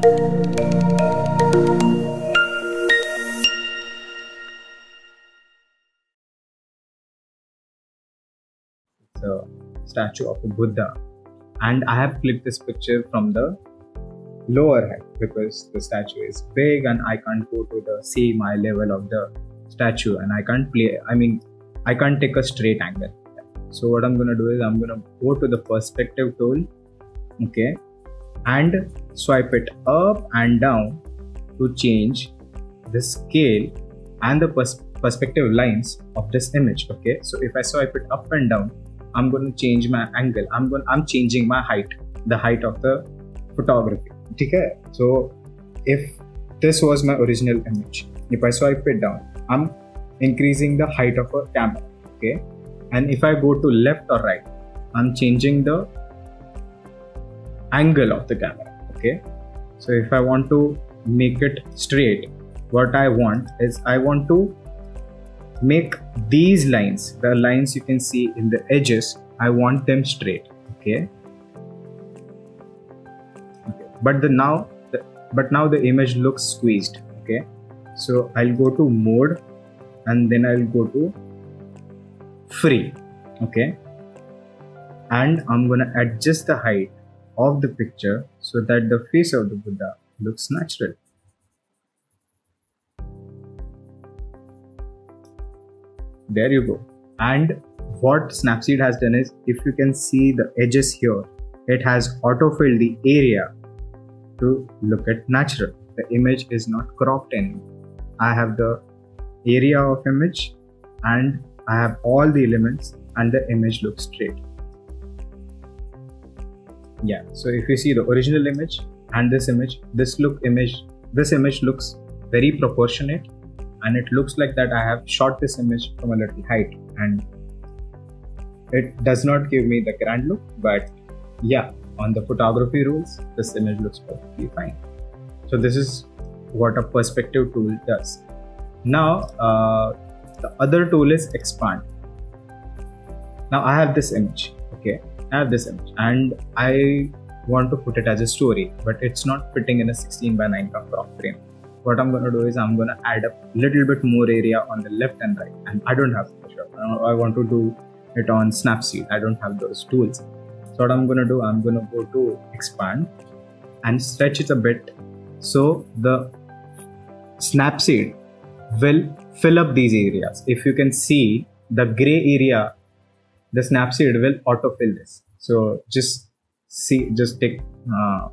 the statue of a Buddha, and I have clicked this picture from the lower height because the statue is big and I can't go to the same eye level of the statue and I can't play. I mean, I can't take a straight angle. So what I'm gonna do is I'm gonna go to the perspective tool, okay, and swipe it up and down to change the scale and the pers- perspective lines of this image. Okay, so if I swipe it up and down, I'm going to change my angle. I'm going. I'm changing my height, the height of the photography. Okay, so if this was my original image, if I swipe it down, I'm increasing the height of a camera. Okay, and if I go to left or right, I'm changing the angle of the camera. Okay, so if I want to make it straight, what I want is I want to make these lines the lines you can see in the edges i want them straight okay, but the now the, but now the image looks squeezed okay? So i'll go to mode and then i'll go to free okay? And i'm gonna adjust the height of the picture so that the face of the buddha looks natural. There you go. And what snapseed has done is if you can see the edges here it has autofilled the area to look at natural. The image is not cropped anymore. I have the area of image and i have all the elements and the image looks straight yeah. So if you see the original image and this image this look image this image looks very proportionate and it looks like that I have shot this image from a little height and it does not give me the grand look but yeah on the photography rules this image looks perfectly fine. So this is what a perspective tool does. Now uh, the other tool is expand. Now I have this image okay I have this image. And I want to put it as a story but it's not fitting in a 16 by 9 crop frame. What I'm gonna do is I'm gonna add a little bit more area on the left and right. And I don't have Photoshop. I want to do it on Snapseed. I don't have those tools. So what I'm gonna do I'm gonna go to expand and stretch it a bit so the Snapseed will fill up these areas. If you can see the gray area the Snapseed will autofill this. So just see just take uh,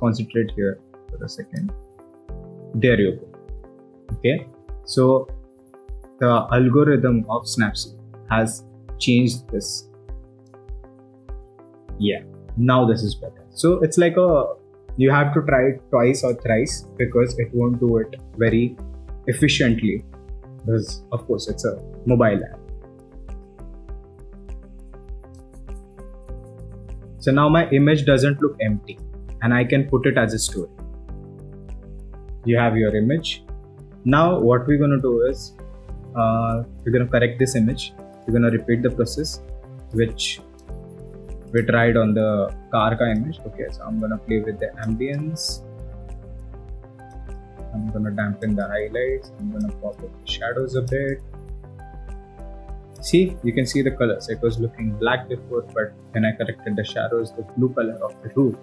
concentrate here for a second. There you go. Okay? So the algorithm of snapseed has changed this. Yeah. Now this is better. So it's like a you have to try it twice or thrice because it won't do it very efficiently because of course it's a mobile app so now my image doesn't look empty and i can put it as a story. You have your image. Now what we're going to do is uh, we're going to correct this image. We're going to repeat the process which we tried on the Karka image. Okay so I'm gonna play with the ambience. I'm gonna dampen the highlights. I'm gonna pop up the shadows a bit see you can see the colors. It was looking black before but when I corrected the shadows the blue color of the roof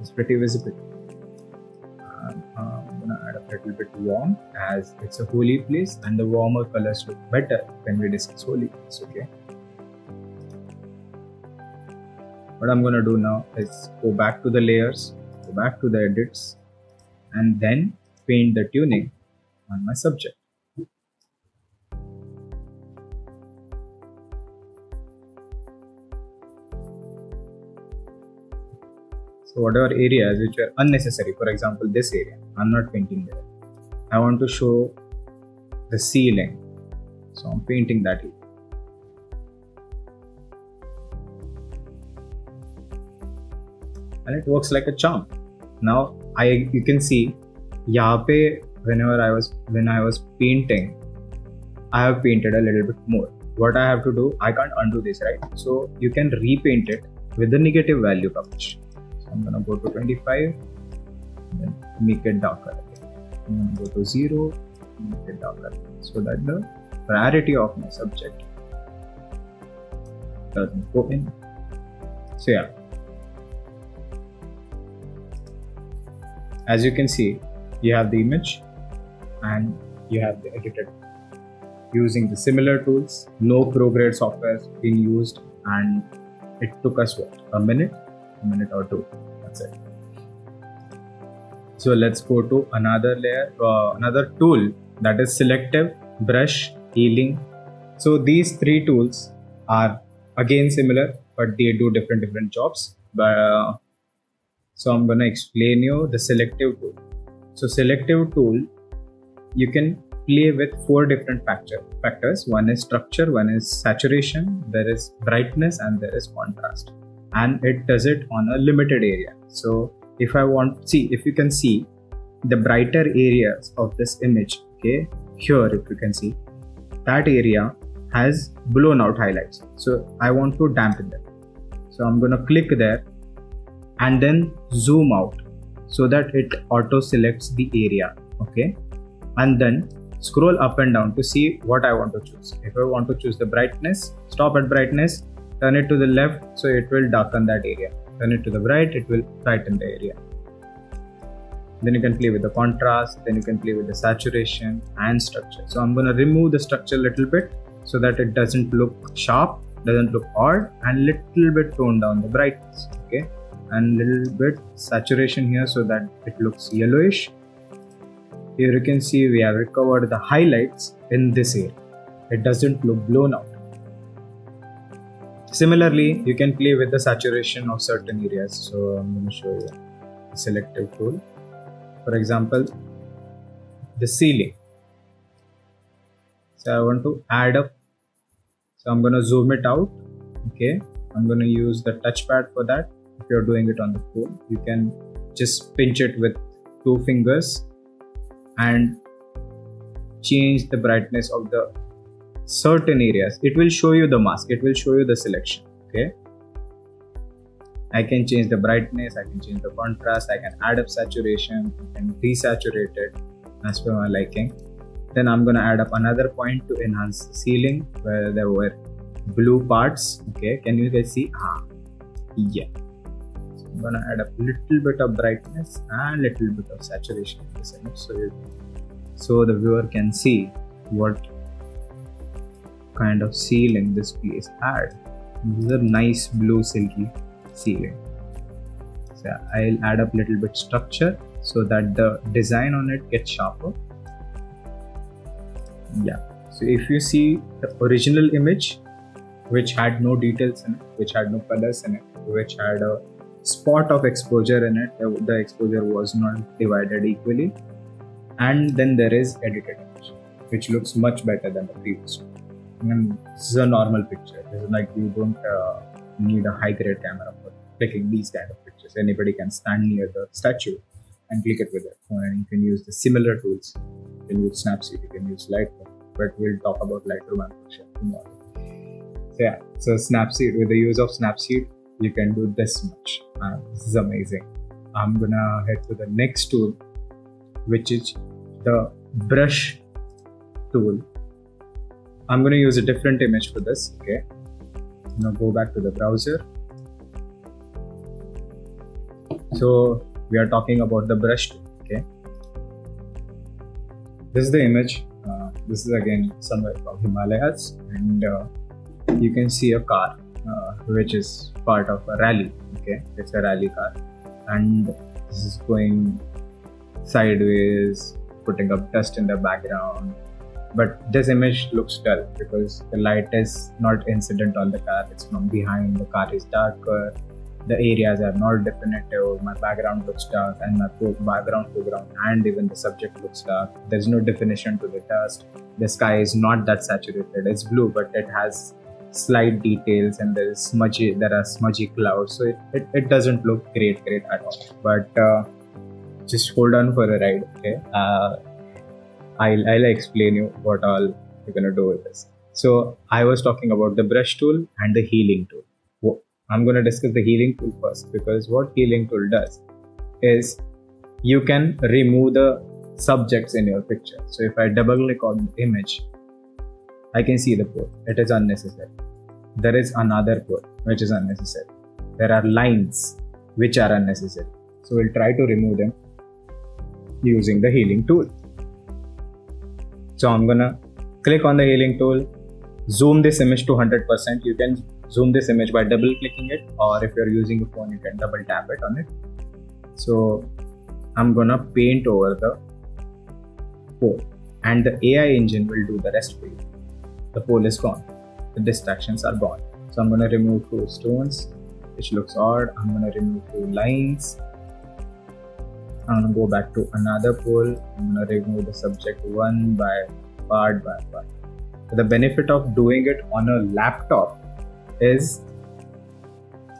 is pretty visible. Um, um, I'm gonna add a little bit warm as it's a holy place and the warmer colors look better when we discuss holy place okay? What i'm to do now is go back to the layers go back to the edits and then paint the tuning on my subject whatever areas which are unnecessary, for example, this area, I'm not painting there. I want to show the ceiling. So I'm painting that area. And it works like a charm. Now I you can see yape whenever I was when I was painting, I have painted a little bit more. What I have to do, I can't undo this, right? So you can repaint it with the negative value published. I'm gonna go to 25 then make it darker again. go to zero, make it darker so that the priority of my subject doesn't go in. So yeah. As you can see, you have the image and you have the edited using the similar tools. No ProGrade software being used, and it took us what a minute, minute or two. That's it. So let's go to another layer, uh, another tool that is selective brush healing. So these three tools are again similar, but they do different different jobs. But uh, so I'm gonna explain you the selective tool. So selective tool, you can play with four different factor, factors. One is structure, one is saturation, there is brightness, and there is contrast. And it does it on a limited area. So if I want, to see, if you can see the brighter areas of this image, okay, here, if you can see, that area has blown out highlights. So I want to dampen them. So I'm going to click there and then zoom out so that it auto selects the area. Okay. And then scroll up and down to see what I want to choose. If I want to choose the brightness, stop at brightness, turn it to the left so it will darken that area. Turn it to the right, it will brighten the area. Then you can play with the contrast, then you can play with the saturation and structure. So I'm going to remove the structure a little bit so that it doesn't look sharp, doesn't look odd and little bit tone down the brightness. Okay. And little bit saturation here so that it looks yellowish here you can see we have recovered the highlights in this area. It doesn't look blown out. Similarly, you can play with the saturation of certain areas. So I'm going to show you a selective tool. For example, the ceiling. So I want to add up. So I'm going to zoom it out. Okay. I'm going to use the touchpad for that. If you're doing it on the phone, you can just pinch it with two fingers and change the brightness of the certain areas. It will show you the mask. It will show you the selection. Okay? I can change the brightness. I can change the contrast. I can add up saturation and desaturate it. As per my liking then i'm going to add up another point to enhance the ceiling where there were blue parts. Okay? Can you guys see? Ah. Yeah. I'm gonna add a little bit of brightness and little bit of saturation so so the viewer can see what kind of ceiling this place had. This is a nice blue silky ceiling. So I'll add up little bit structure so that the design on it gets sharper. Yeah. So if you see the original image, which had no details in it, which had no colors in it, which had a spot of exposure in it the exposure was not divided equally and then there is edited image which looks much better than the previous one and this is a normal picture this is like you don't uh, need a high grade camera for clicking these kind of pictures anybody can stand near the statue and click it with their phone and you can use the similar tools you can use snapseed you can use lightroom but we'll talk about lightroom and tomorrow so yeah so snapseed with the use of snapseed you can do this much. Uh, this is amazing. I'm gonna head to the next tool, which is the brush tool. I'm gonna use a different image for this. Okay. I'm go back to the browser. So we are talking about the brush. Okay. This is the image. Uh, this is again somewhere from Himalayas, and uh, you can see a car uh, which is part of a rally. Okay, it's a rally car, and this is going sideways, putting up dust in the background. But this image looks dull because the light is not incident on the car, it's from behind, the car is darker, the areas are not definitive, my background looks dark, and my background, foreground, and even the subject looks dark. There's no definition to the dust. The sky is not that saturated, it's blue, but it has slight details and there is smudgy there are smudgy clouds. So it, it, it doesn't look great great at all. But uh, just hold on for a ride okay? Uh, I'll, I'll explain you what all you're gonna do with this so i was talking about the brush tool and the healing tool i'm gonna discuss the healing tool first because what healing tool does is you can remove the subjects in your picture. So if I double click on the image, I can see the pore. It is unnecessary. There is another pore which is unnecessary. There are lines which are unnecessary. So we'll try to remove them using the healing tool. So I'm gonna click on the healing tool, zoom this image to 100%. You can zoom this image by double clicking it, or if you're using a phone, you can double tap it on it. So I'm gonna paint over the pole and the AI engine will do the rest for you. The pole is gone, the distractions are gone. So I'm gonna remove two stones, which looks odd. I'm gonna remove two lines. I'm gonna go back to another pole. I'm gonna remove the subject one by part by part. The benefit of doing it on a laptop is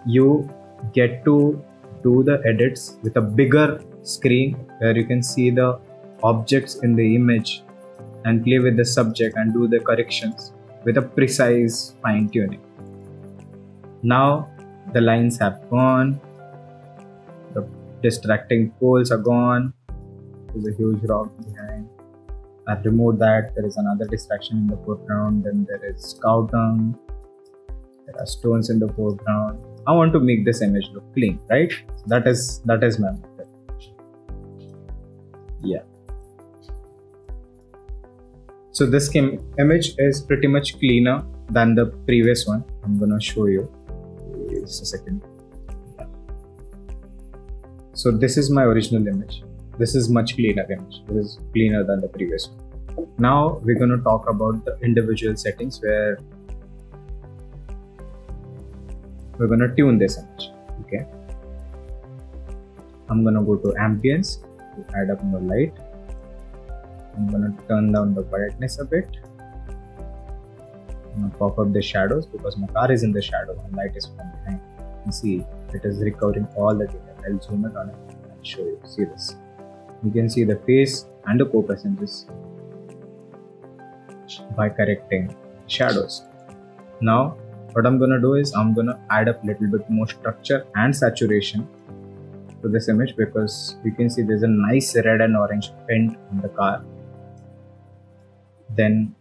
you get to do the edits with a bigger screen where you can see the objects in the image and play with the subject and do the corrections with a precise fine tuning. Now the lines have gone, distracting poles are gone, there's a huge rock behind. I've removed that, there is another distraction in the foreground, then there is cow dung, there are stones in the foreground. I want to make this image look clean, right? That is that is my method. Yeah. So this image is pretty much cleaner than the previous one. I'm gonna show you. Just a second. So this is my original image. This is much cleaner image. This is cleaner than the previous one. Now we're gonna talk about the individual settings where we're gonna tune this image. Okay. I'm gonna go to ambience to add up more light I'm gonna turn down the brightness a bit. I'm gonna pop up the shadows because my car is in the shadow and light is from behind. You see it is recovering all the data. I'll zoom it on it and show you. See this. You can see the face and the co-passengers by correcting shadows. Now what I'm gonna do is I'm gonna add up a little bit more structure and saturation to this image because you can see there's a nice red and orange paint on the car then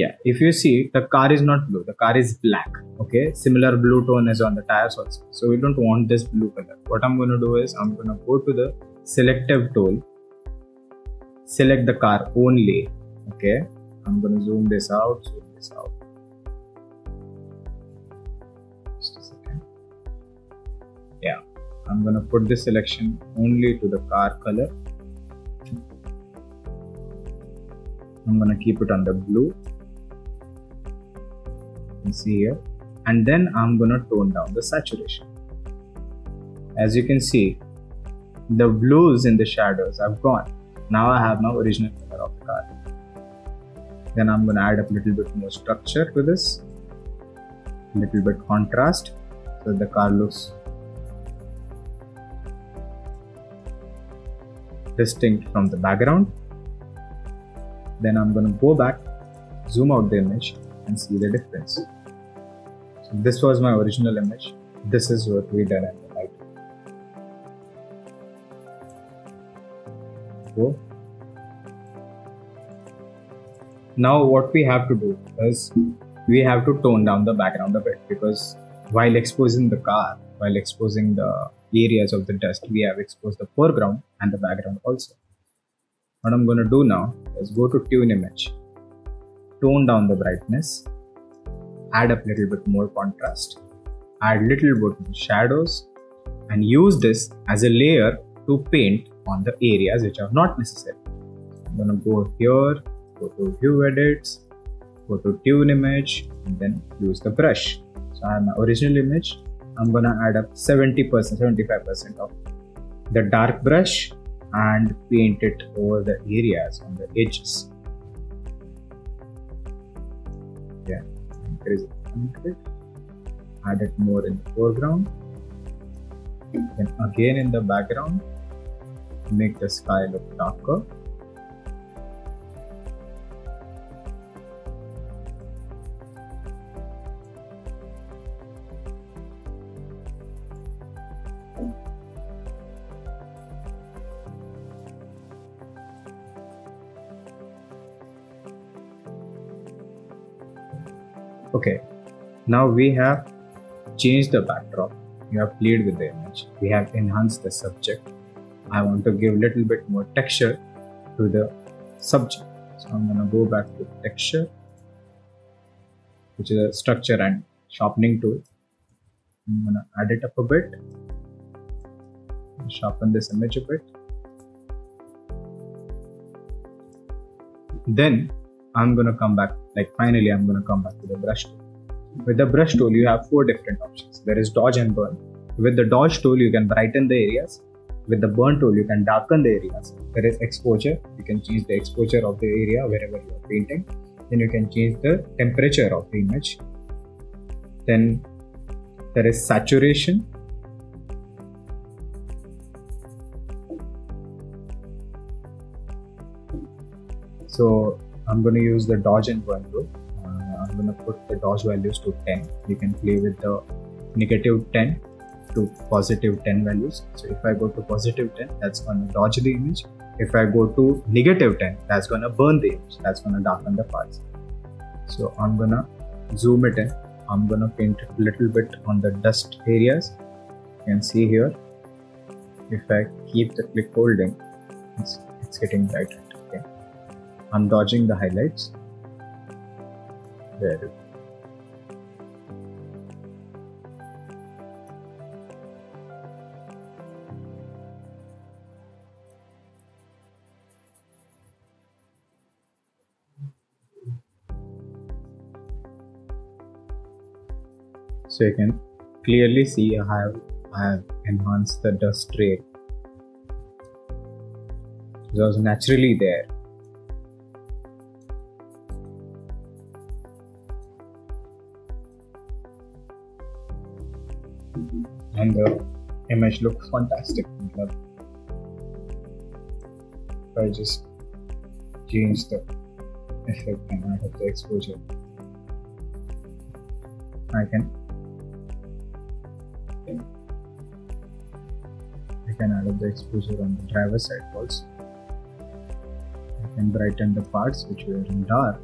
yeah if you see the car is not blue the car is black okay? Similar blue tone is on the tires also. So we don't want this blue color. What i'm going to do is i'm going to go to the selective tool select the car only okay? I'm going to zoom this out zoom this out. Just a second. Yeah i'm going to put this selection only to the car color. I'm gonna keep it on the blue see here. And then I'm gonna tone down the saturation. As you can see the blues in the shadows have gone. Now I have my original color of the car then I'm gonna add a little bit more structure to this. Little bit contrast so the car looks distinct from the background. Then I'm to go back, zoom out the image and see the difference. So this was my original image. This is what we did at the light. Now what we have to do is we have to tone down the background a bit because while exposing the car, while exposing the areas of the dust, we have exposed the foreground and the background also what I'm going to do now is go to tune image, tone down the brightness, add up little bit more contrast, add little bit of shadows and use this as a layer to paint on the areas which are not necessary. I'm to go here, go to view edits, go to tune image and then use the brush. So I have my original image. I'm to add up 70%, 75% of the dark brush and paint it over the areas on the edges. Add it more in the foreground, then again in the background, make the sky look darker. Now we have changed the backdrop. We have played with the image. We have enhanced the subject. I want to give a little bit more texture to the subject. So i'm going to go back to texture which is a structure and sharpening tool. I'm going to add it up a bit. Sharpen this image a bit. Then I'm gonna come back like finally I'm gonna come back to the brush tool. With the brush tool you have four different options. There is dodge and burn. With the dodge tool you can brighten the areas. With the burn tool you can darken the areas. There is exposure. You can change the exposure of the area wherever you are painting. Then you can change the temperature of the image. Then there is saturation So I'm going to use the dodge and burn tool. Going to put the dodge values to 10. You can play with the negative 10 to positive 10 values. So if I go to positive 10, that's going to dodge the image. If I go to negative 10, that's going to burn the image. That's going to darken the parts. So I'm going to zoom it in. I'm going to paint a little bit on the dust areas. You can see here. If I keep the click holding, it's, it's getting brighter. I'm dodging the highlights. There. So you can clearly see I have, I have enhanced the dust trail. It was naturally there. And the image looks fantastic. I just change the effect and I have the exposure, I can I can add up the exposure on the driver side also. I can brighten the parts which were in dark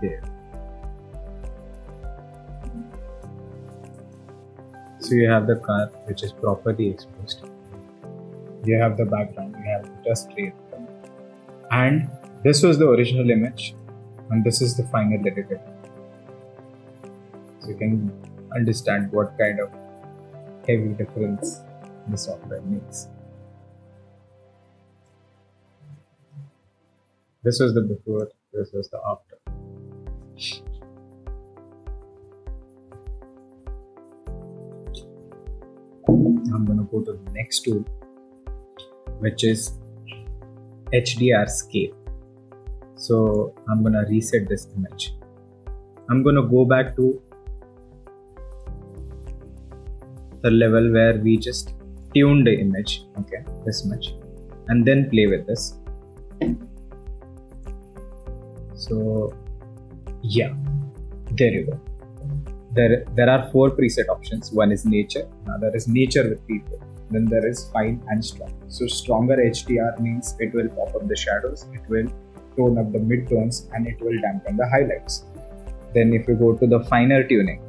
there. So you have the car which is properly exposed. You have the background, you have the dust trail. And this was the original image, and this is the final edited. So you can understand what kind of heavy difference the software makes. This was the before, this was the after. I'm going to go to the next tool, which is HDR Scape. So I'm going to reset this image. I'm going to go back to the level where we just tuned the image, okay, this much, and then play with this. So yeah. There you go. There there are four preset options. One is nature another is nature with people then there is fine and strong. So stronger hdr means it will pop up the shadows it will tone up the mid tones and it will dampen the highlights. Then if you go to the finer tuning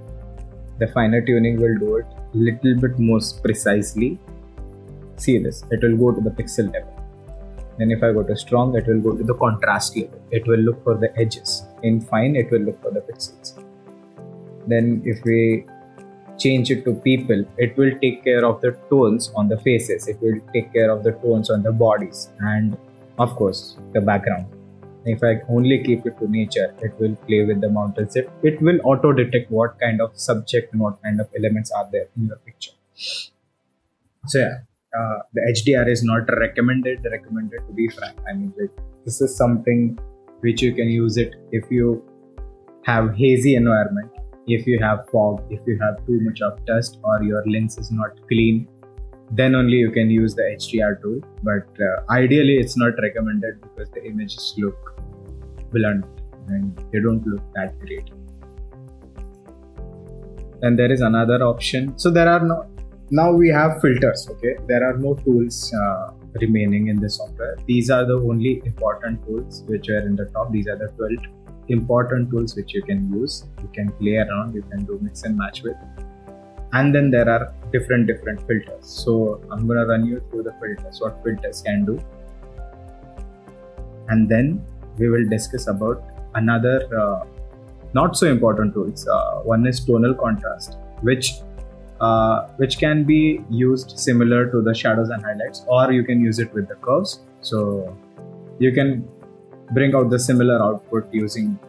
the finer tuning will do it a little bit more precisely. See this it will go to the pixel level then if I go to strong, it will go to the contrast level. It will look for the edges. In fine, it will look for the pixels. Then if we change it to people, it will take care of the tones on the faces. It will take care of the tones on the bodies and of course the background. If I only keep it to nature, it will play with the mountains. It, it will auto detect what kind of subject and what kind of elements are there in your picture. So yeah, uh, the HDR is not recommended. Recommended to be frank. I mean, like, this is something which you can use it if you have hazy environment, if you have fog, if you have too much of dust, or your lens is not clean. Then only you can use the HDR tool. But uh, ideally, it's not recommended because the images look blunt and they don't look that great. Then there is another option. So there are no now we have filters okay? There are no tools uh, remaining in the software. These are the only important tools which are in the top. These are the 12 important tools which you can use. You can play around you can do mix and match with. And then there are different different filters. So i'm going to run you through the filters what filters can do. And then we will discuss about another uh, not so important tools. Uh, one is tonal contrast which uh, which can be used similar to the shadows and highlights or you can use it with the curves. So you can bring out the similar output using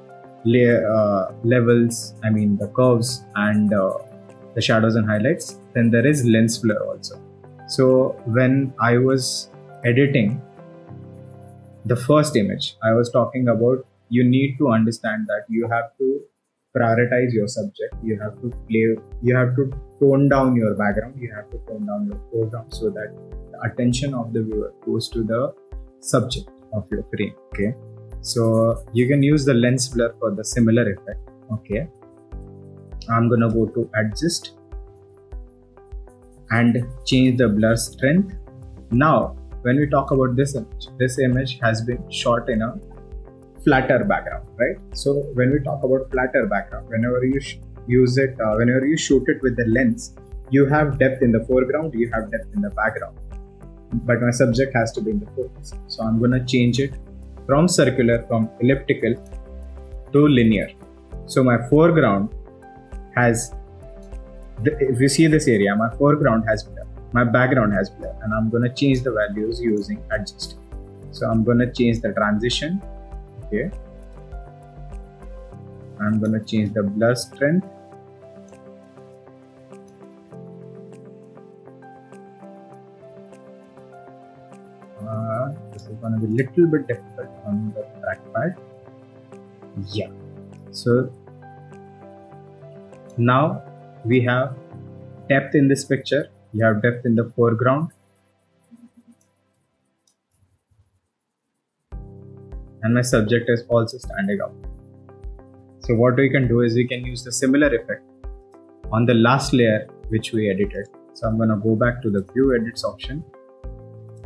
layer, uh, levels i mean the curves and uh, the shadows and highlights. Then there is lens blur also. So when i was editing the first image i was talking about you need to understand that you have to prioritize your subject. You have to play you have to tone down your background. You have to tone down your foreground so that the attention of the viewer goes to the subject of your frame okay? So you can use the lens blur for the similar effect okay? I'm gonna go to adjust and change the blur strength. Now when we talk about this image this image has been shot in a flatter background, right? So when we talk about flatter background, whenever you sh- use it, uh, whenever you shoot it with the lens, you have depth in the foreground, you have depth in the background. But my subject has to be in the focus. So I'm gonna change it from circular, from elliptical to linear. So my foreground has, the, if you see this area, my foreground has blur, my background has blur, and I'm gonna change the values using adjust. So I'm gonna change the transition okay I'm gonna change the blur strength. Uh, this is gonna be a little bit difficult on the trackpad yeah. So now we have depth in this picture. You have depth in the foreground and my subject is also standing up. So what we can do is we can use the similar effect on the last layer which we edited. So I'm going to go back to the view edits option,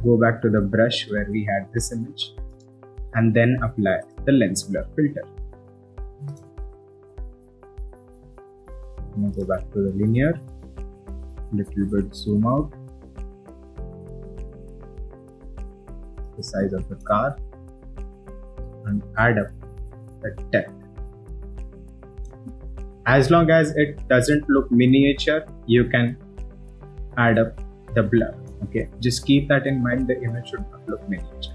go back to the brush where we had this image and then apply the lens blur filter. I'm going to go back to the linear, little bit zoom out, the size of the car and add up the depth. As long as it doesn't look miniature, you can add up the blur. Okay, just keep that in mind. The image should not look miniature.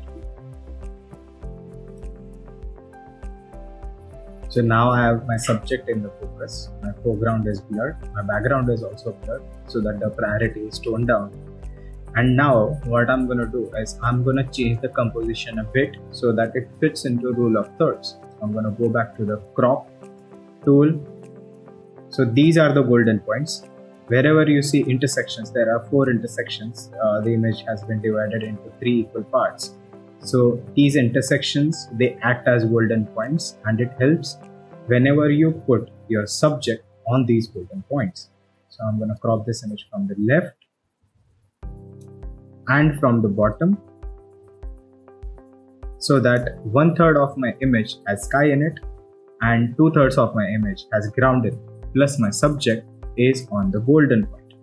So now I have my subject in the focus. My foreground is blurred. My background is also blurred so that the priority is toned down and now what I'm going to do is I'm going to change the composition a bit so that it fits into rule of thirds. I'm going to go back to the crop tool. So these are the golden points. Wherever you see intersections, there are four intersections. Uh, the image has been divided into three equal parts. So these intersections, they act as golden points and it helps whenever you put your subject on these golden points. So I'm going to crop this image from the left and from the bottom so that one third of my image has sky in it and two thirds of my image has ground in it plus my subject is on the golden point.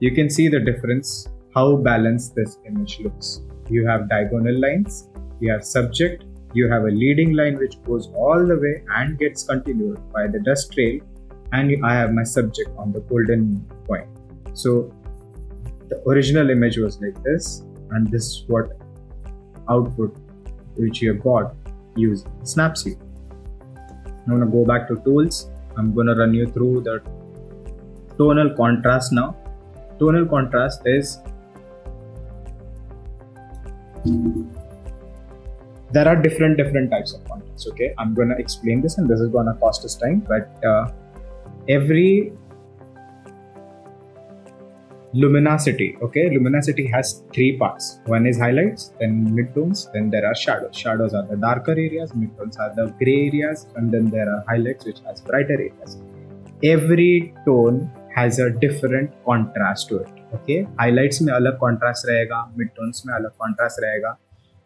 You can see the difference how balanced this image looks. You have diagonal lines, you have subject, you have a leading line which goes all the way and gets continued by the dust trail and I have my subject on the golden point. So the original image was like this, and this is what output which you got use Snapseed. I'm gonna go back to tools. I'm gonna run you through the tonal contrast now. Tonal contrast is there are different different types of contrast okay i'm gonna explain this and this is gonna cost us time but uh, every luminosity okay luminosity has three parts one is highlights then midtones then there are shadows shadows are the darker areas midtones are the gray areas and then there are highlights which has brighter areas every tone has a different contrast to it okay highlights में अलग contrast रहेगा mid tones में अलग contrast रहेगा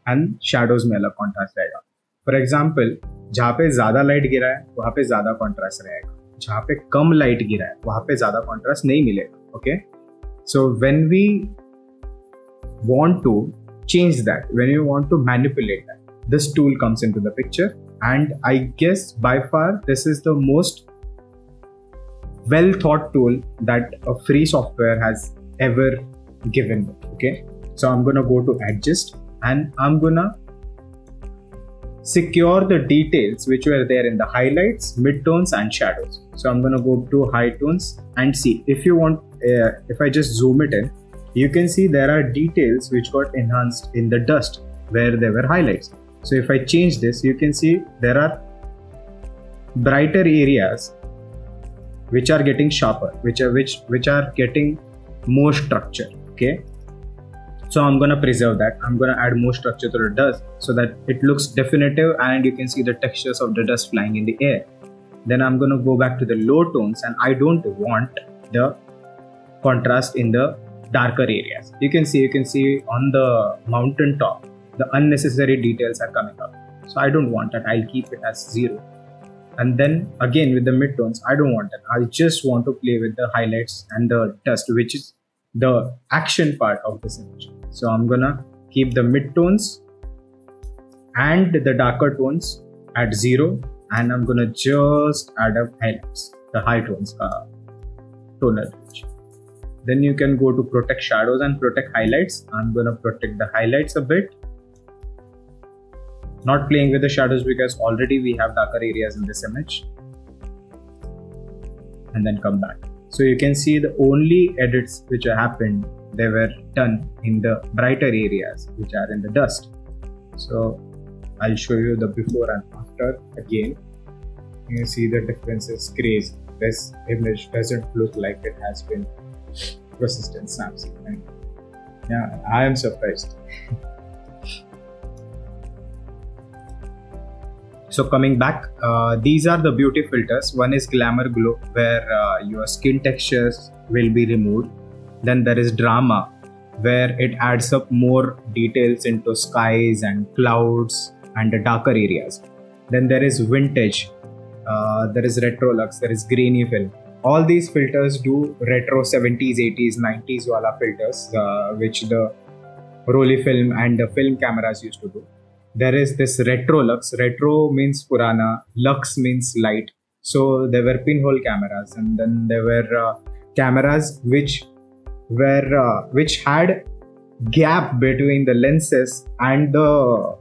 and shadows में अलग contrast रहेगा for example जहाँ पे ज़्यादा लाइट गिरा है वहाँ पे ज़्यादा कॉन्ट्रास्ट रहेगा जहाँ पे कम लाइट गिरा है वहाँ पे ज़्यादा कॉन्ट्रास्ट नहीं मिलेगा okay So when we want to change that, when we want to manipulate that, this tool comes into the picture. And I guess by far, this is the most well thought tool that a free software has ever given. Okay. So I'm going to go to adjust and I'm going to secure the details which were there in the highlights midtones and shadows. So i'm to go to high tones and see if you want uh, if i just zoom it in you can see there are details which got enhanced in the dust where there were highlights. So if i change this you can see there are brighter areas which are getting sharper which are which which are getting more structure okay so i'm gonna preserve that. I'm gonna add more structure to the dust so that it looks definitive and you can see the textures of the dust flying in the air. Then i'm gonna go back to the low tones and i don't want the contrast in the darker areas. You can see you can see on the mountain top the unnecessary details are coming up. So i don't want that. I'll keep it as zero. And then again with the midtones i don't want that. I just want to play with the highlights and the dust which is the action part of this image. So I'm gonna keep the midtones and the darker tones at zero and I'm gonna just add up highlights, the high tones, uh, tonal range. Then you can go to protect shadows and protect highlights. I'm gonna protect the highlights a bit. Not playing with the shadows because already we have darker areas in this image. And then come back. So you can see the only edits which happened, they were done in the brighter areas which are in the dust. So I'll show you the before and after again. You see the difference is crazy. This image doesn't look like it has been processed in Snapseed. yeah, I am surprised. so coming back uh, these are the beauty filters. One is glamour glow where uh, your skin textures will be removed. Then there is drama where it adds up more details into skies and clouds and darker areas. Then there is vintage uh, there is retro lux there is grainy film. All these filters do retro 70s 80s 90s wala filters uh, which the Rollei film and the film cameras used to do there is this retro lux. Retro means Purana, lux means light. So there were pinhole cameras, and then there were uh, cameras which were uh, which had gap between the lenses and the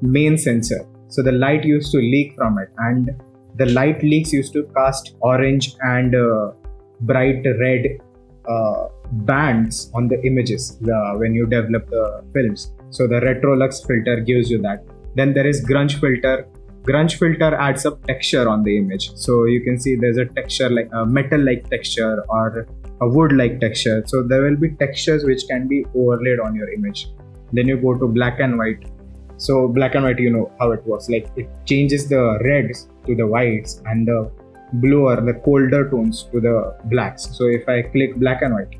main sensor. So the light used to leak from it, and the light leaks used to cast orange and uh, bright red uh, bands on the images when you develop the films so the Retrolux filter gives you that. Then there is grunge filter. Grunge filter adds up texture on the image. So you can see there's a texture like a metal like texture or a wood like texture. So there will be textures which can be overlaid on your image. Then you go to black and white. So black and white, you know how it works. Like it changes the reds to the whites and the bluer, the colder tones to the blacks. So if I click black and white,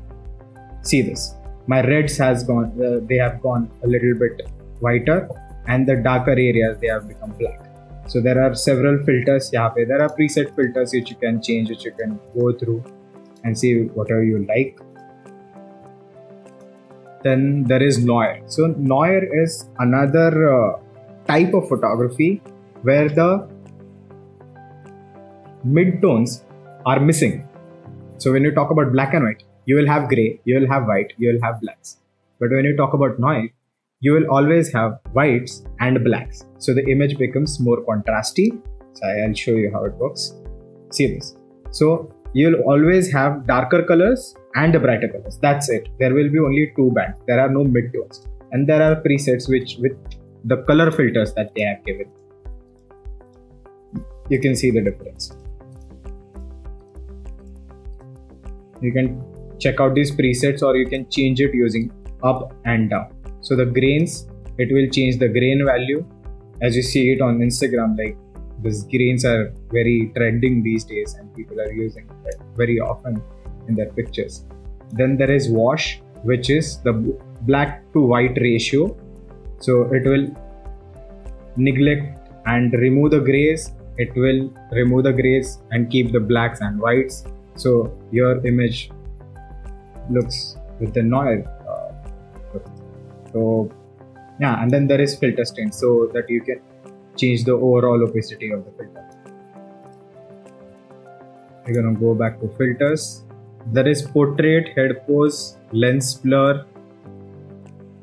see this. My reds has gone uh, they have gone a little bit whiter and the darker areas they have become black. So there are several filters here there are preset filters which you can change which you can go through and see whatever you like. Then there is noir so noir is another uh, type of photography where the midtones are missing. So when you talk about black and white you will have gray, you will have white, you will have blacks. But when you talk about noir, you will always have whites and blacks. So the image becomes more contrasty. So I'll show you how it works. See this. So you'll always have darker colors and brighter colors. That's it. There will be only two bands. There are no midtones. And there are presets which with the color filters that they have given. You can see the difference. You can check out these presets or you can change it using up and down. So the grains it will change the grain value. As you see it on instagram like these grains are very trending these days and people are using it very often in their pictures. Then there is wash which is the black to white ratio. So it will neglect and remove the grays. It will remove the grays and keep the blacks and whites. So your image looks with the noise uh, so yeah and then there is filter stain so that you can change the overall opacity of the filter. We're gonna go back to filters. There is portrait head pose lens blur.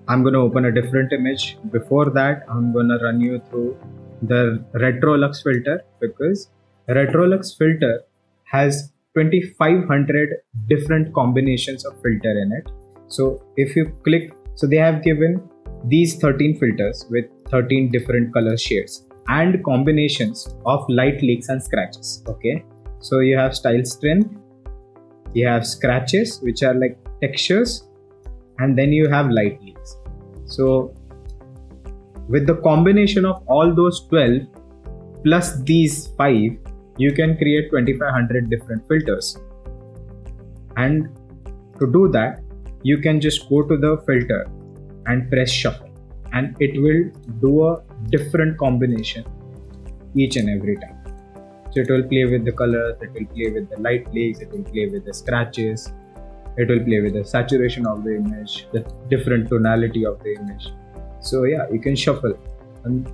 I'm gonna open a different image. Before that i'm gonna run you through the retrolux filter because retrolux filter has 2500 different combinations of filter in it. So if you click so they have given these 13 filters with 13 different color shades and combinations of light leaks and scratches okay? So you have style strength you have scratches which are like textures and then you have light leaks. So with the combination of all those 12 plus these 5 you can create 2500 different filters. And to do that you can just go to the filter and press shuffle. And it will do a different combination each and every time. So it will play with the colors it will play with the light leaks it will play with the scratches it will play with the saturation of the image the different tonality of the image. So yeah you can shuffle. And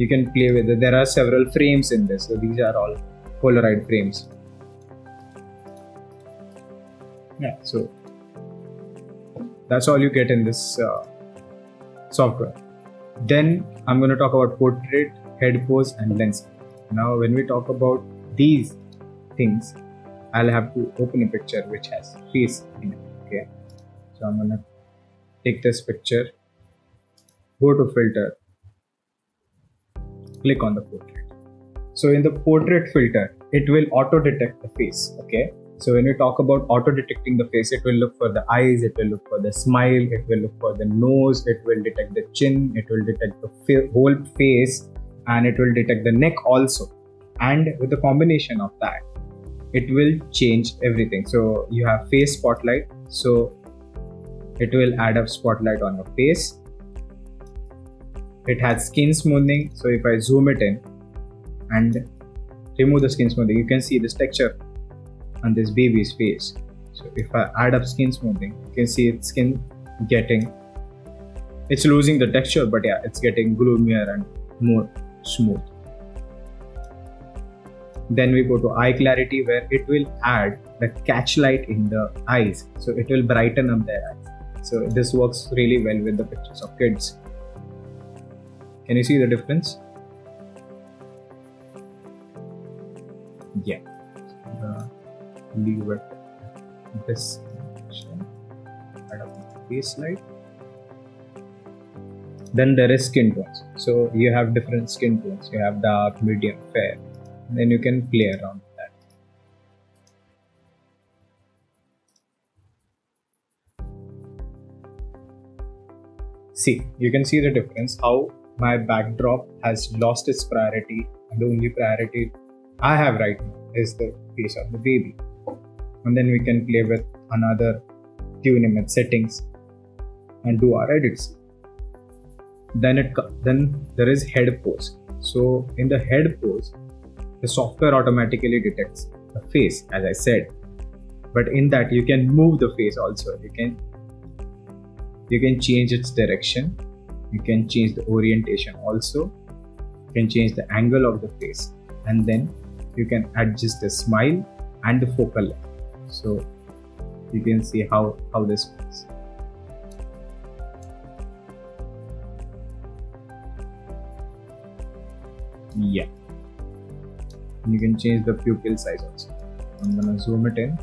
you can play with. It there are several frames in this so these are all polaroid frames. Yeah so that's all you get in this uh, software. Then i'm going to talk about portrait head pose and lens. Now when we talk about these things i'll have to open a picture which has face in it okay? So i'm going to take this picture go to filter click on the portrait so in the portrait filter it will auto detect the face okay so when you talk about auto detecting the face, it will look for the eyes, it will look for the smile, it will look for the nose, it will detect the chin, it will detect the whole face, and it will detect the neck also. And with the combination of that, it will change everything. So you have face spotlight, so it will add up spotlight on your face. It has skin smoothing, so if I zoom it in and remove the skin smoothing, you can see this texture on this baby's face. So if I add up skin smoothing, you can see its skin getting, it's losing the texture, but yeah, it's getting gloomier and more smooth. Then we go to eye clarity where it will add the catch light in the eyes. So it will brighten up their eyes. So this works really well with the pictures of kids. Can you see the difference? Yeah. Leave it this light. Then there is skin tones. So you have different skin tones. You have dark medium fair. And then you can play around that. See you can see the difference how my backdrop has lost its priority and the only priority i have right now is the face of the baby. And then we can play with another tune image settings and do our edits. Then it then there is head pose. So in the head pose the software automatically detects the face as i said. But in that you can move the face also. You can you can change its direction you can change the orientation also. You can change the angle of the face. And then you can adjust the smile and the focal length. So you can see how how this works. Yeah. You can change the pupil size also. I'm gonna zoom it in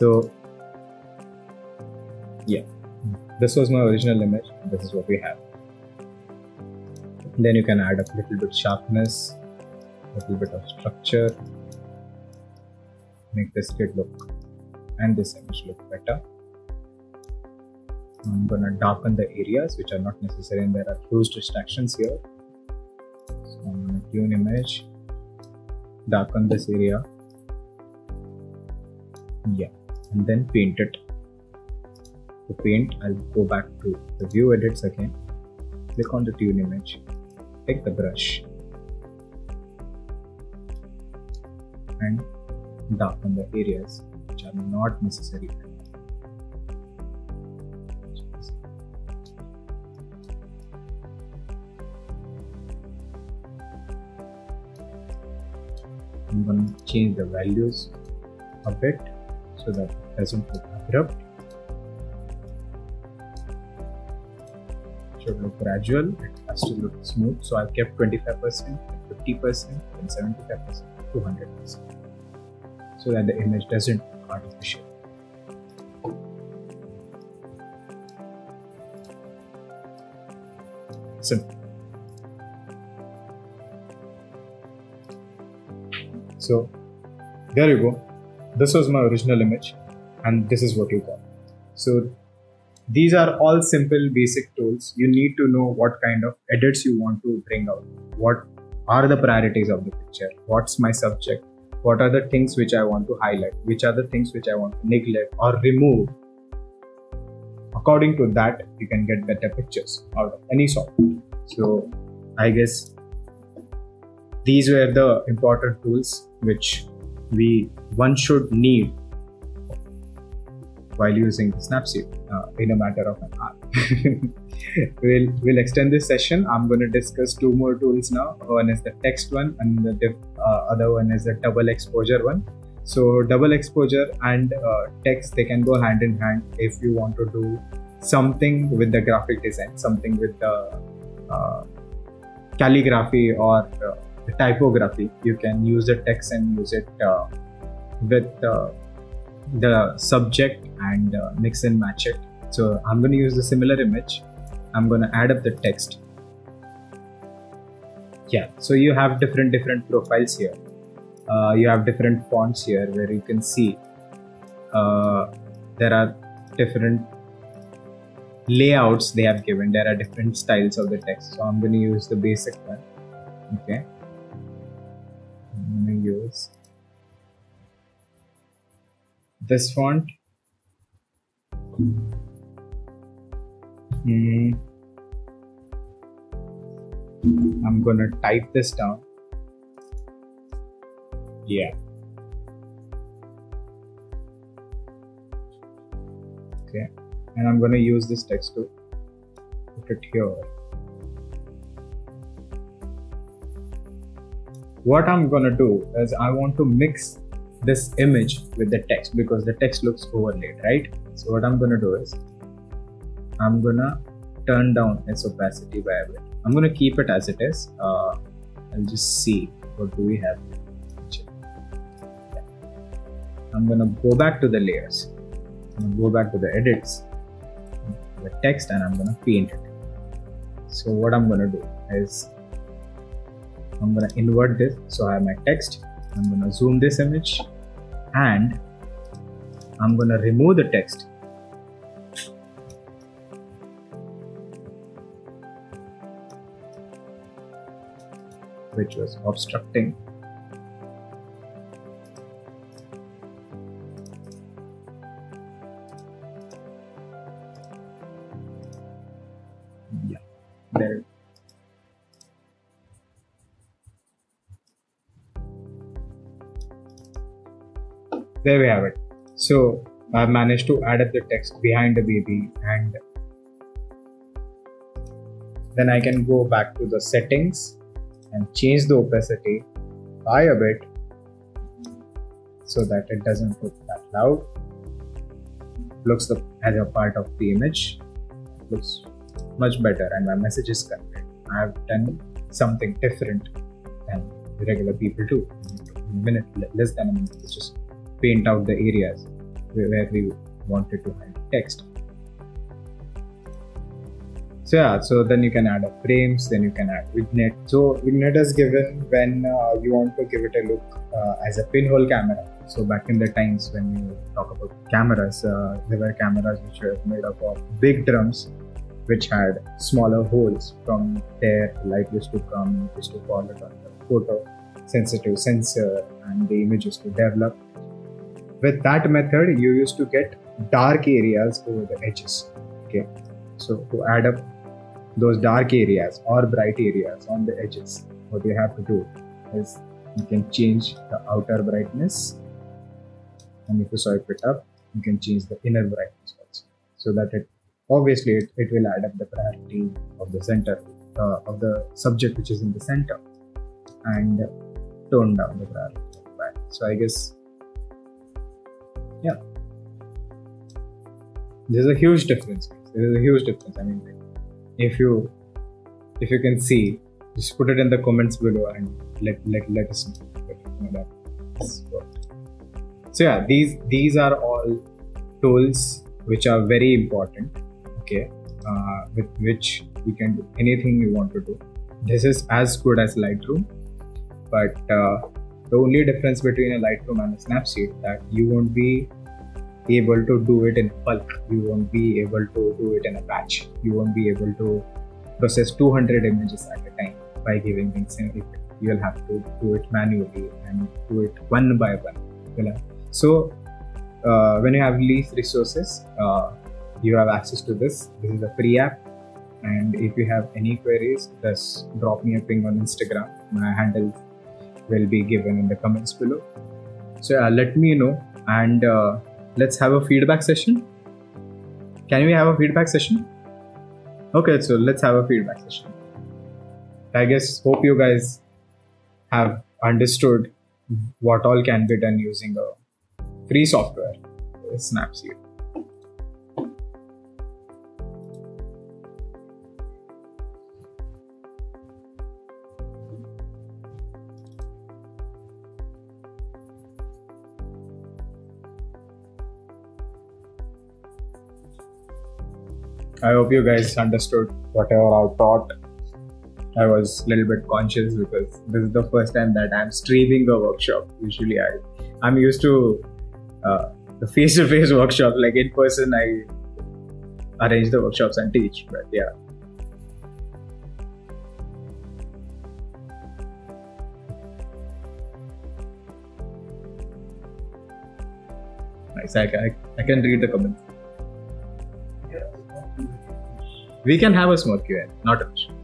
so yeah. This was my original image. This is what we have. Then you can add a little bit of sharpness a little bit of structure. Make this kid look and this image look better. I'm gonna darken the areas which are not necessary and there are huge distractions here. So I'm gonna tune image, darken this area. Yeah, and then paint it. To paint, I'll go back to the view edits again. Click on the tune image, take the brush and darken the areas which are not necessary. I'm going to change the values a bit so that doesn't. It should look gradual, it has to look smooth. So I've kept 25%, 50%, and 75%, 200%. So that the image doesn't look artificial. Simple. So there you go. This was my original image and this is what you got. So these are all simple basic tools. You need to know what kind of edits you want to bring out. What are the priorities of the picture? What's my subject? What are the things which I want to highlight? Which are the things which I want to neglect or remove? According to that, you can get better pictures out of any sort. So I guess these were the important tools which we one should need while using Snapseed uh, in a matter of an hour. we'll we'll extend this session. I'm going to discuss two more tools now. One is the text one, and the diff, uh, other one is the double exposure one. So double exposure and uh, text they can go hand in hand if you want to do something with the graphic design, something with the uh, calligraphy or uh, the typography you can use the text and use it uh, with uh, the subject and uh, mix and match it. So i'm going to use the similar image. I'm going to add up the text. Yeah so you have different different profiles here. Uh, you have different fonts here where you can see uh, there are different layouts they have given. There are different styles of the text. So i'm going to use the basic one. Okay. I'm going to use this font. Hmm. I'm to type this down. Yeah. Okay. And I'm to use this text to put it here. what I'm gonna do is I want to mix this image with the text because the text looks overlaid, right? So what I'm gonna do is I'm gonna turn down its opacity by a bit. I'm gonna keep it as it is. Uh, I'll just see what do we have. I'm gonna go back to the layers. I'm gonna go back to the edits, the text, and I'm gonna paint it. So what I'm gonna do is I'm to invert this so I have my text. I'm going to zoom this image and I'm going to remove the text. which was obstructing yeah there there we have it. So i managed to add up the text behind the baby and then i can go back to the settings and change the opacity by a bit so that it doesn't look that loud. Looks the, as a part of the image. Looks much better and my message is conveyed. I have done something different than regular people do. A minute less than a minute it's just paint out the areas where we wanted to hide text. So yeah, so then you can add up frames, then you can add vignette. So vignette is given when uh, you want to give it a look uh, as a pinhole camera. So back in the times when you talk about cameras, uh, there were cameras which were made up of big drums, which had smaller holes from there light used to come, used to fall on the photo sensitive sensor, and the image to develop. With that method, you used to get dark areas over the edges. Okay, so to add up those dark areas or bright areas on the edges, what you have to do is you can change the outer brightness. And if you swipe it up you can change the inner brightness also. So that it obviously it, it will add up the priority of the center uh, of the subject which is in the center and tone down the priority so i guess yeah. There's a huge difference. There's a huge difference. I mean if you if you can see just put it in the comments below and let let, let us know so yeah these these are all tools which are very important okay uh, with which you can do anything you want to do. This is as good as lightroom but uh, the only difference between a lightroom and a snapseed that you won't be able to do it in bulk you won't be able to do it in a batch you won't be able to process 200 images at a time by giving things in you'll have to do it manually and do it one by one so uh, when you have least resources, uh, you have access to this. This is a free app. And if you have any queries, just drop me a ping on Instagram. My handle will be given in the comments below. So uh, let me know and uh, let's have a feedback session. Can we have a feedback session? Okay, so let's have a feedback session. I guess hope you guys have understood what all can be done using a free software Snapseed. I hope you guys understood whatever I taught. I was a little bit conscious because this is the first time that I'm streaming a workshop. Usually, I I'm used to uh, the face-to-face workshop like in person i arrange the workshops and teach but yeah nice I, I, I can read the comments we can have a small q&a not a issue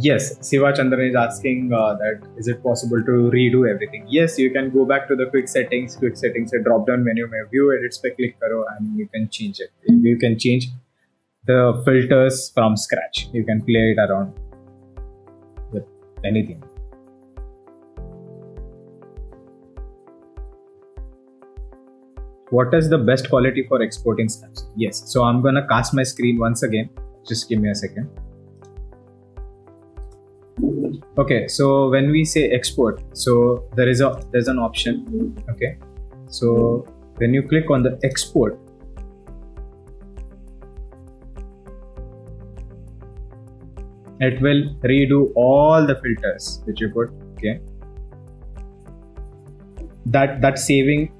Yes, Siva Chandran is asking uh, that is it possible to redo everything? Yes, you can go back to the quick settings, quick settings, a drop down menu may view edits by click karo and you can change it. You can change the filters from scratch. You can play it around with anything. What is the best quality for exporting snaps? Yes, so I'm gonna cast my screen once again. Just give me a second okay so when we say export so there is a there's an option okay so when you click on the export it will redo all the filters which you put okay? That that saving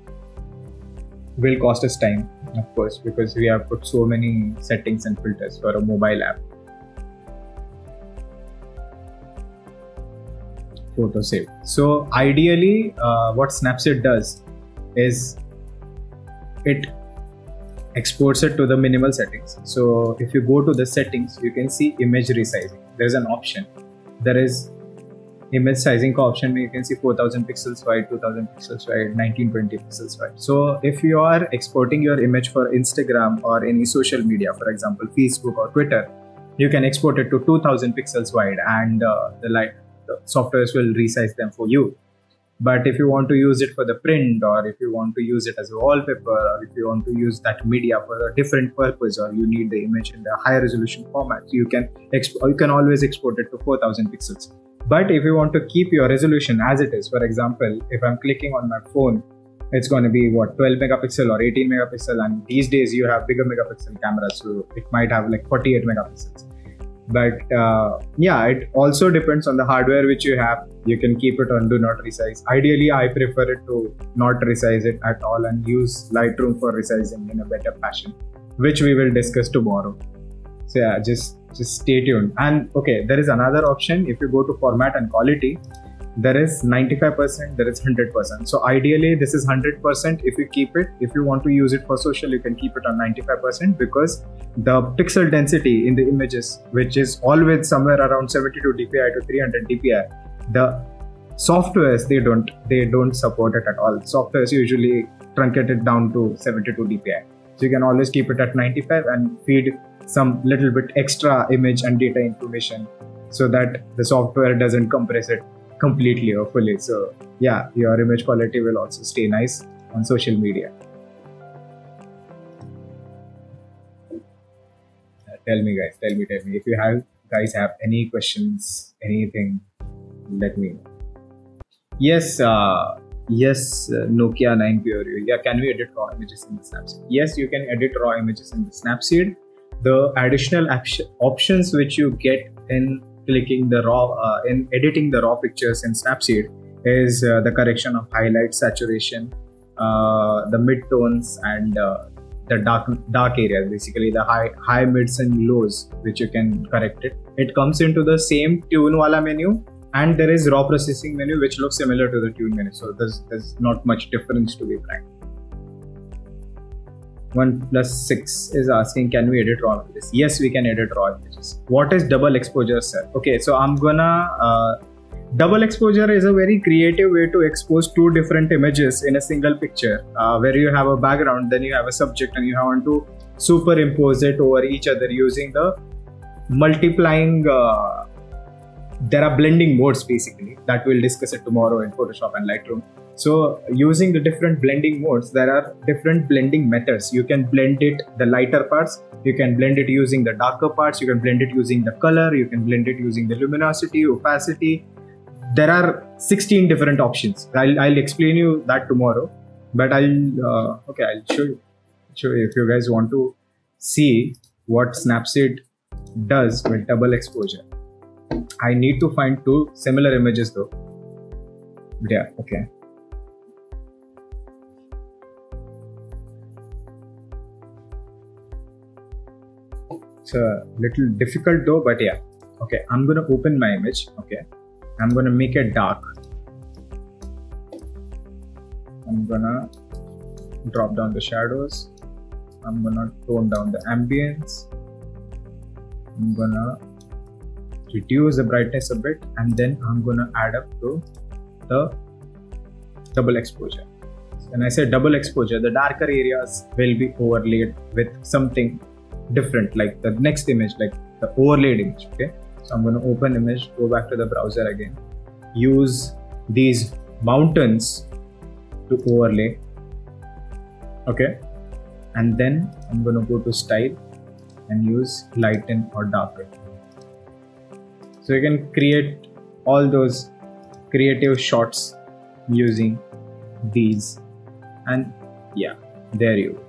will cost us time of course because we have put so many settings and filters for a mobile app. Photo save. So ideally, uh, what Snapseed does is it exports it to the minimal settings. So if you go to the settings, you can see image resizing. There's an option. There is image sizing option you can see 4000 pixels wide 2000 pixels wide 1920 pixels wide so if you are exporting your image for instagram or any social media for example facebook or twitter you can export it to 2000 pixels wide and uh, the light the softwares will resize them for you. But if you want to use it for the print, or if you want to use it as a wallpaper, or if you want to use that media for a different purpose, or you need the image in the high resolution format, you can exp- you can always export it to 4000 pixels. but if you want to keep your resolution as it is for example if i'm clicking on my phone it's going to be what 12 megapixel or 18 megapixel and these days you have bigger megapixel cameras so it might have like 48 megapixels but uh, yeah it also depends on the hardware which you have. You can keep it on do not resize. Ideally i prefer it to not resize it at all and use lightroom for resizing in a better fashion which we will discuss tomorrow. So yeah just just stay tuned. And okay there is another option. If you go to format and quality there is 95% there is 100% so ideally this is 100% if you keep it if you want to use it for social you can keep it on 95% because the pixel density in the images which is always somewhere around 72 dpi to 300 dpi the softwares they don't they don't support it at all. Softwares usually truncate it down to 72 dpi so you can always keep it at 95 and feed some little bit extra image and data information so that the software doesn't compress it completely or fully. So yeah, your image quality will also stay nice on social media. Uh, tell me guys, tell me, tell me if you have guys have any questions, anything, let me know. Yes, uh, yes, uh, Nokia 9 Pure. Yeah, can we edit raw images in the Snapseed? Yes, you can edit raw images in the Snapseed. The additional op- options which you get in clicking the raw uh, in editing the raw pictures in Snapseed is uh, the correction of highlight, saturation, uh, the mid tones, and uh, the dark dark areas. Basically, the high high mids and lows, which you can correct it. It comes into the same tune wala menu, and there is raw processing menu, which looks similar to the tune menu. So there's there's not much difference to be frank. 1 plus 6 is asking can we edit raw images yes we can edit raw images. What is double exposure sir? Okay so i'm gonna uh, double exposure is a very creative way to expose two different images in a single picture. Uh, where you have a background then you have a subject and you want to superimpose it over each other using the multiplying uh, there are blending modes basically that we'll discuss it tomorrow in photoshop and lightroom so using the different blending modes, there are different blending methods. You can blend it the lighter parts, you can blend it using the darker parts, you can blend it using the color, you can blend it using the luminosity, opacity. There are 16 different options. I'll, I'll explain you that tomorrow. But I'll uh, okay, I'll show you. Show you if you guys want to see what Snapseed does with double exposure. I need to find two similar images though. But yeah, okay. It's a little difficult though but yeah. Okay i'm gonna open my image okay. I'm gonna make it dark. I'm gonna drop down the shadows. I'm gonna tone down the ambience. I'm gonna reduce the brightness a bit and then i'm gonna add up to the double exposure. When i say double exposure the darker areas will be overlaid with something different like the next image like the overlaid image okay? So i'm going to open image go back to the browser again. Use these mountains to overlay okay? And then i'm going to go to style and use lighten or darken. So you can create all those creative shots using these. And yeah there you go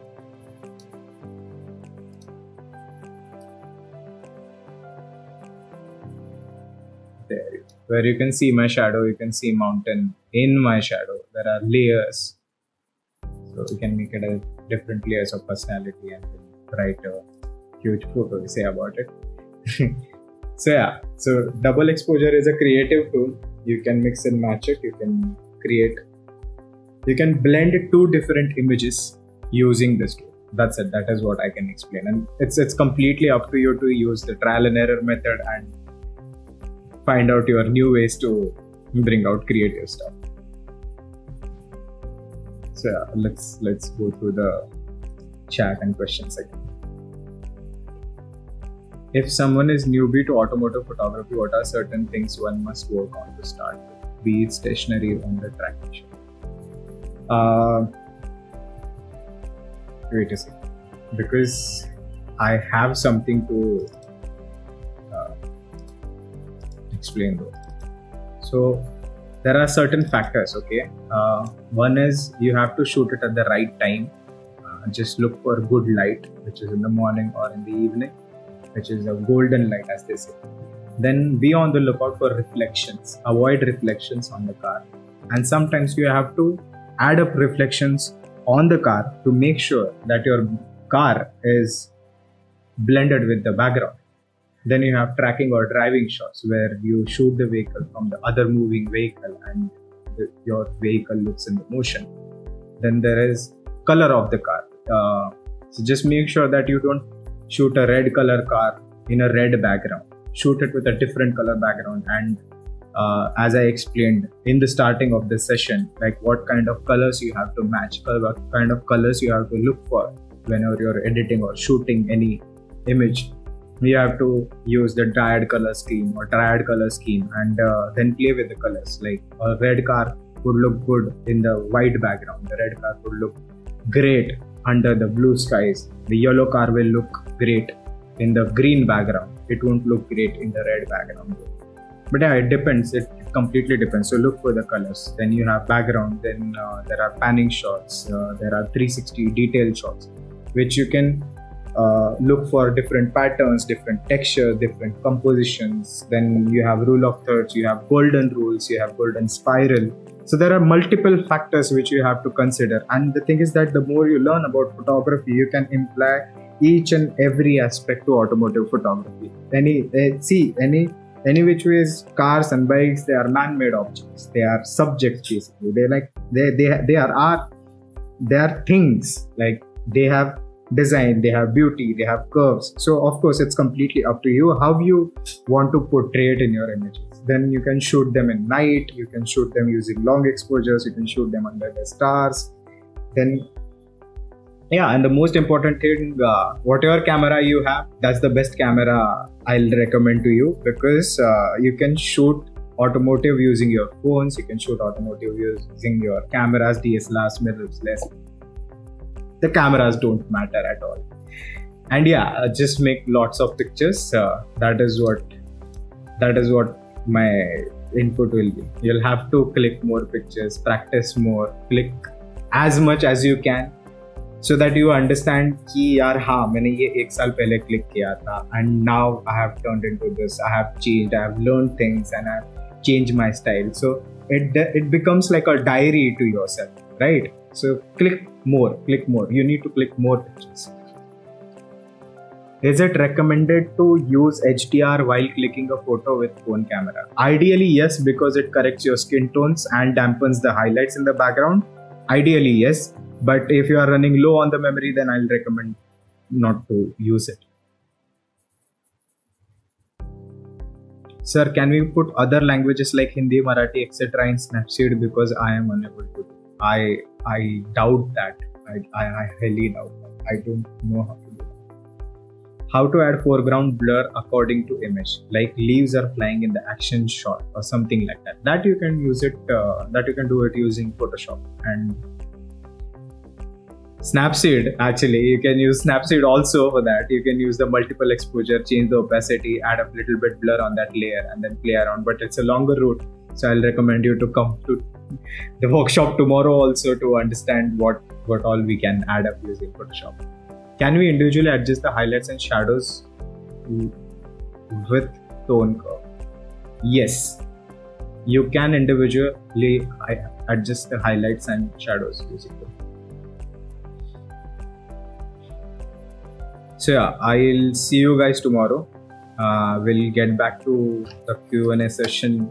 where you can see my shadow, you can see mountain in my shadow. There are layers. So you can make it a different layers of personality and write a huge photo to say about it. so yeah, so double exposure is a creative tool. You can mix and match it. You can create, you can blend two different images using this tool. That's it. That is what I can explain. And it's it's completely up to you to use the trial and error method and find out your new ways to bring out creative stuff. So yeah, let's let's go through the chat and questions again. If someone is newbie to automotive photography what are certain things one must work on to start with? Be it stationary on the track uh, wait a second. Because i have something to explain though. so there are certain factors okay? Uh, one is you have to shoot it at the right time. Uh, just look for good light which is in the morning or in the evening which is a golden light as they say. Then be on the lookout for reflections. Avoid reflections on the car. And sometimes you have to add up reflections on the car to make sure that your car is blended with the background then you have tracking or driving shots where you shoot the vehicle from the other moving vehicle and the, your vehicle looks in the motion. Then there is color of the car. Uh, so just make sure that you don't shoot a red color car in a red background. Shoot it with a different color background and uh, as I explained in the starting of this session, like what kind of colors you have to match, what kind of colors you have to look for whenever you're editing or shooting any image we have to use the triad color scheme or triad color scheme and uh, then play with the colors. Like a red car would look good in the white background. The red car would look great under the blue skies. The yellow car will look great in the green background. It won't look great in the red background. But yeah it depends. It completely depends. So look for the colors. Then you have background. Then uh, there are panning shots. Uh, there are 360 detail shots which you can uh, look for different patterns, different textures, different compositions. Then you have rule of thirds, you have golden rules, you have golden spiral. So there are multiple factors which you have to consider. And the thing is that the more you learn about photography, you can imply each and every aspect to automotive photography. Any uh, see any any which ways cars and bikes they are man-made objects. They are subjects basically. They like they they they are art. They are things like they have design they have beauty they have curves. So of course it's completely up to you how you want to portray it in your images. Then you can shoot them in night you can shoot them using long exposures you can shoot them under the stars. Then yeah and the most important thing uh, whatever camera you have that's the best camera i'll recommend to you because uh, you can shoot automotive using your phones you can shoot automotive using your cameras dslrs mirrorless the cameras don't matter at all and yeah uh, just make lots of pictures uh, that is what that is what my input will be you'll have to click more pictures practice more click as much as you can so that you understand कि यार हाँ मैंने ये एक साल पहले click किया था and now I have turned into this I have changed I have learned things and I have changed my style so it it becomes like a diary to yourself right so click more click more you need to click more pictures is it recommended to use HDR while clicking a photo with phone camera? Ideally, yes, because it corrects your skin tones and dampens the highlights in the background. Ideally, yes, but if you are running low on the memory, then I'll recommend not to use it. Sir, can we put other languages like Hindi, Marathi, etc. in Snapseed because I am unable to? I I doubt that. I, I, I highly doubt that. I don't know how to do that. How to add foreground blur according to image, like leaves are flying in the action shot or something like that. That you can use it. Uh, that you can do it using Photoshop and Snapseed. Actually, you can use Snapseed also for that. You can use the multiple exposure, change the opacity, add a little bit blur on that layer, and then play around. But it's a longer route, so I'll recommend you to come to the workshop tomorrow also to understand what what all we can add up using Photoshop. Can we individually adjust the highlights and shadows with tone curve? Yes, you can individually adjust the highlights and shadows using them. So yeah, I'll see you guys tomorrow. Uh, we'll get back to the Q&A session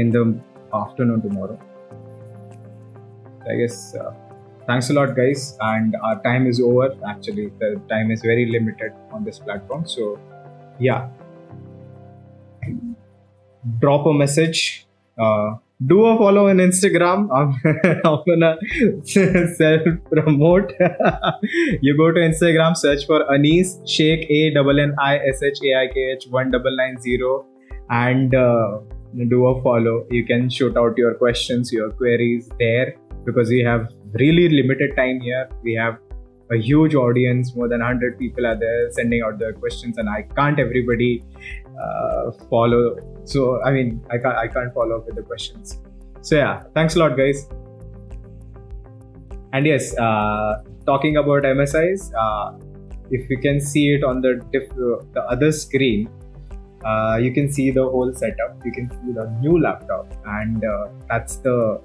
in the afternoon tomorrow. I guess uh, thanks a lot, guys. And our time is over. Actually, the time is very limited on this platform. So, yeah, drop a message. Uh, do a follow on Instagram. I'm, I'm gonna self promote. you go to Instagram, search for Anis Sheikh A N I S H A I K H one double nine zero, and uh, do a follow. You can shoot out your questions, your queries there because we have really limited time here. We have a huge audience, more than 100 people are there sending out their questions, and I can't everybody uh, follow. So I mean, I can't I can't follow up with the questions. So yeah, thanks a lot, guys. And yes, uh, talking about MSIs, uh, if you can see it on the diff- the other screen, uh, you can see the whole setup. You can see the new laptop, and uh, that's the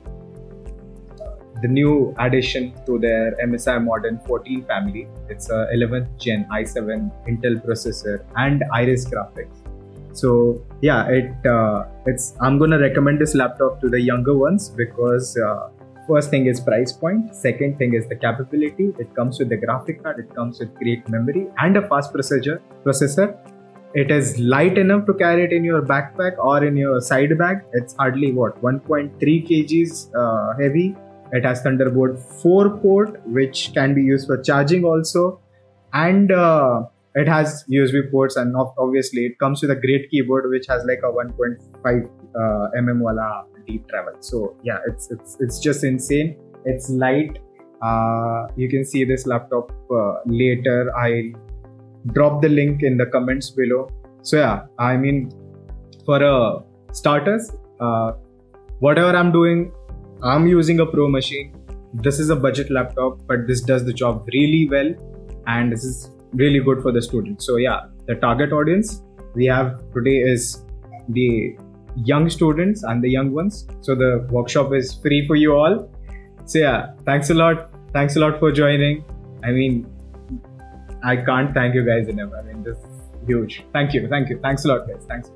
the new addition to their MSI Modern 14 family. It's a 11th gen i7 Intel processor and Iris graphics. So yeah, it uh, it's I'm gonna recommend this laptop to the younger ones because uh, first thing is price. Second thing is the capability. It comes with the graphic card. It comes with great memory and a fast processor. Processor. It is light enough to carry it in your backpack or in your side bag. It's hardly what 1.3 kgs uh, heavy it has Thunderbolt 4 port, which can be used for charging also, and uh, it has USB ports. And obviously, it comes with a great keyboard, which has like a 1.5 uh, mm wala deep travel. So yeah, it's it's it's just insane. It's light. Uh, you can see this laptop uh, later. I drop the link in the comments below. So yeah, I mean, for uh, starters, uh, whatever I'm doing I'm using a pro machine. This is a budget laptop, but this does the job really well and this is really good for the students. So yeah, the target audience we have today is the young students and the young ones. So the workshop is free for you all. So yeah, thanks a lot. Thanks a lot for joining. I mean, I can't thank you guys enough. I mean, this is huge. Thank you. Thank you. Thanks a lot, guys. Thanks.